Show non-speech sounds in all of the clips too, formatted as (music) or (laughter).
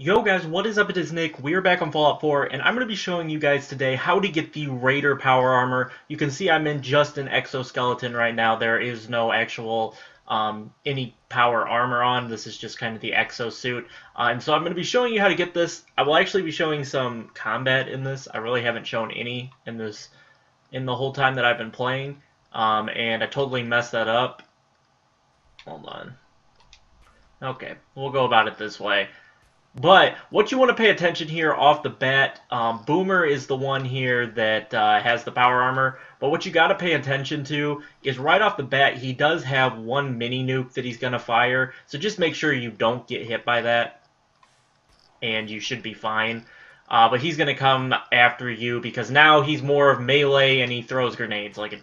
Yo guys, what is up? It is Nick. We are back on Fallout 4, and I'm going to be showing you guys today how to get the Raider power armor. You can see I'm in just an exoskeleton right now. There is no actual um, any power armor on. This is just kind of the exosuit. Uh, and so I'm going to be showing you how to get this. I will actually be showing some combat in this. I really haven't shown any in this in the whole time that I've been playing. Um, and I totally messed that up. Hold on. Okay, we'll go about it this way. But what you want to pay attention here off the bat, um, Boomer is the one here that uh, has the power armor. But what you got to pay attention to is right off the bat, he does have one mini nuke that he's going to fire. So just make sure you don't get hit by that. And you should be fine. Uh, but he's going to come after you because now he's more of melee and he throws grenades like a,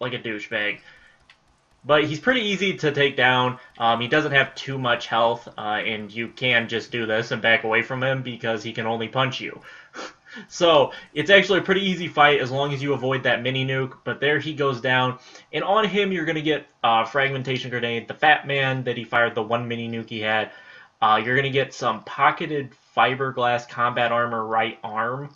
like a douchebag. But he's pretty easy to take down. Um, he doesn't have too much health, uh, and you can just do this and back away from him because he can only punch you. (laughs) so it's actually a pretty easy fight as long as you avoid that mini nuke. But there he goes down, and on him you're gonna get uh, fragmentation grenade, the Fat Man that he fired, the one mini nuke he had. Uh, you're gonna get some pocketed fiberglass combat armor right arm.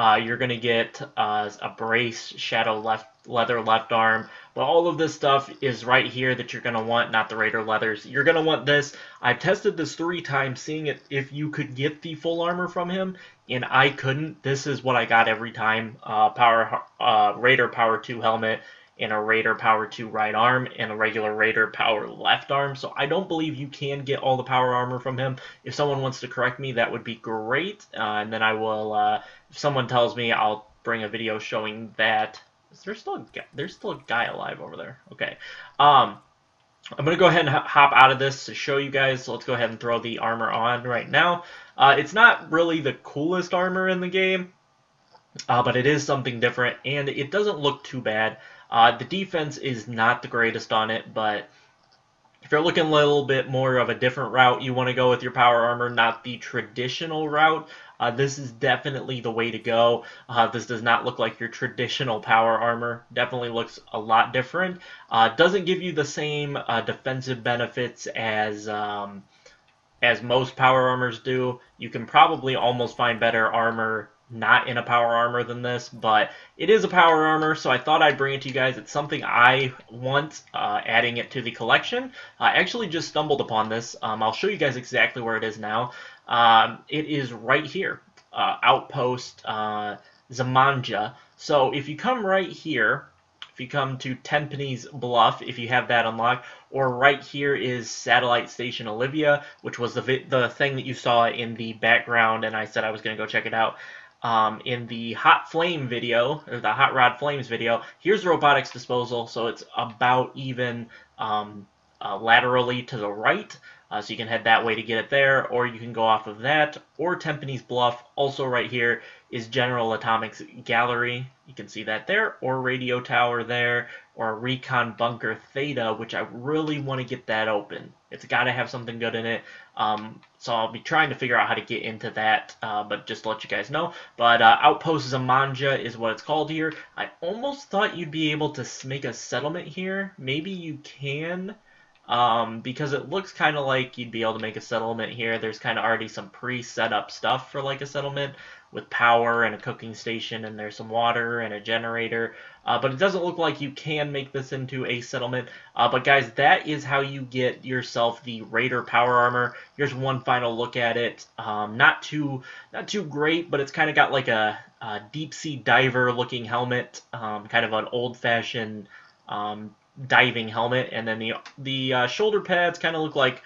Uh, you're going to get uh, a brace, shadow left leather left arm. But all of this stuff is right here that you're going to want, not the Raider leathers. You're going to want this. I've tested this three times, seeing it if you could get the full armor from him, and I couldn't. This is what I got every time. Uh, power uh, Raider Power 2 helmet and a Raider Power 2 right arm and a regular Raider Power left arm. So I don't believe you can get all the power armor from him. If someone wants to correct me, that would be great. Uh, and then I will, uh, if someone tells me, I'll bring a video showing that. Is there still a guy, there's still a guy alive over there? Okay. Um, I'm going to go ahead and hop out of this to show you guys. So let's go ahead and throw the armor on right now. Uh, it's not really the coolest armor in the game, uh, but it is something different, and it doesn't look too bad. Uh, the defense is not the greatest on it, but if you're looking a little bit more of a different route, you want to go with your power armor, not the traditional route. Uh, this is definitely the way to go. Uh, this does not look like your traditional power armor. Definitely looks a lot different. Uh, doesn't give you the same uh, defensive benefits as um, as most power armors do. You can probably almost find better armor not in a power armor than this, but it is a power armor, so I thought I'd bring it to you guys. It's something I want, uh, adding it to the collection. I actually just stumbled upon this. Um, I'll show you guys exactly where it is now. Um, it is right here, uh, Outpost uh, Zimonja. So if you come right here, if you come to Tenpines Bluff, if you have that unlocked, or right here is Satellite Station Olivia, which was the, the thing that you saw in the background, and I said I was going to go check it out um, in the Hot Flame video, or the Hot Rod Flames video, here's robotics disposal, so it's about even um, uh, laterally to the right. Uh, so you can head that way to get it there, or you can go off of that, or Tenpines Bluff, also right here, is General Atomics Gallery. You can see that there, or Radio Tower there, or Recon Bunker Theta, which I really want to get that open. It's got to have something good in it. Um, so I'll be trying to figure out how to get into that, uh, but just to let you guys know. But uh, Outpost Zimonja is what it's called here. I almost thought you'd be able to make a settlement here. Maybe you can um, because it looks kind of like you'd be able to make a settlement here. There's kind of already some pre-set up stuff for like a settlement with power and a cooking station and there's some water and a generator. Uh, but it doesn't look like you can make this into a settlement. Uh, but guys, that is how you get yourself the Raider power armor. Here's one final look at it. Um, not too not too great, but it's kind of got like a, a, deep sea diver looking helmet, um, kind of an old fashioned um, diving helmet, and then the the uh, shoulder pads kind of look like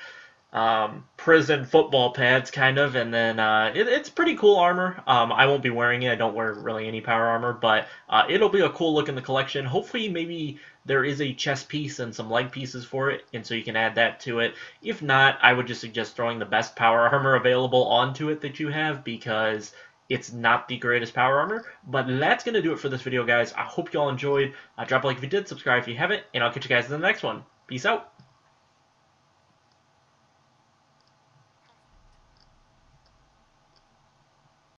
um, prison football pads, kind of, and then uh, it, it's pretty cool armor. Um, I won't be wearing it. I don't wear really any power armor, but uh, it'll be a cool look in the collection. Hopefully, maybe there is a chest piece and some leg pieces for it, and so you can add that to it. If not, I would just suggest throwing the best power armor available onto it that you have because it's not the greatest power armor, but that's going to do it for this video, guys. I hope you all enjoyed. Uh, drop a like if you did, subscribe if you haven't, and I'll catch you guys in the next one. Peace out.